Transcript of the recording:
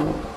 Amen.